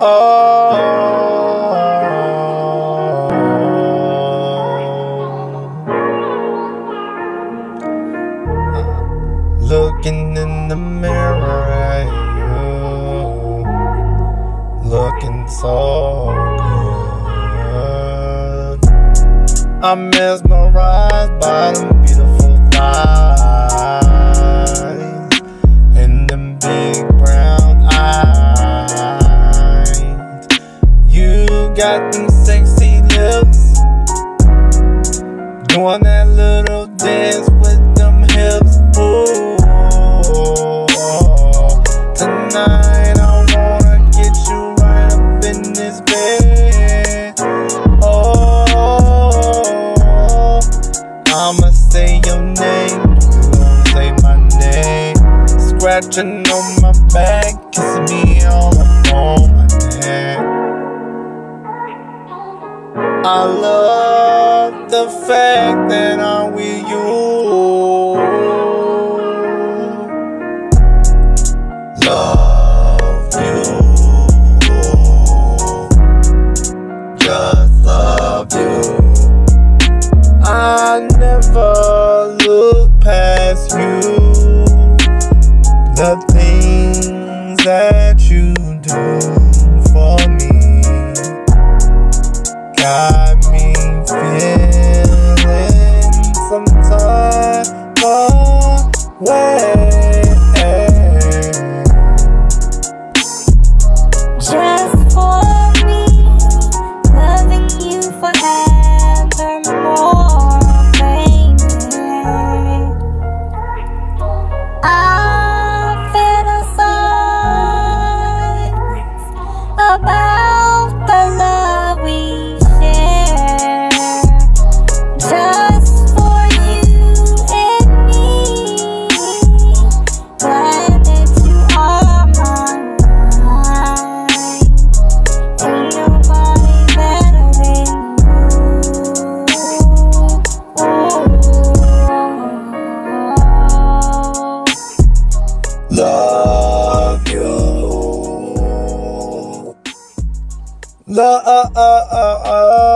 Oh. Looking in the mirror at you, looking so good. I'm mesmerized by them beautiful thighs got them sexy lips, doing that little dance with them hips. Ooh. Tonight I wanna get you right up in this bed. Oh, I'ma say your name, you gon' say my name. Scratching on my back, kissing me on I love the fact that I'm with you. Love you. Just love you. I never look past you. The things that you do got me feeling some type of way. Love you. Love uh, uh, uh,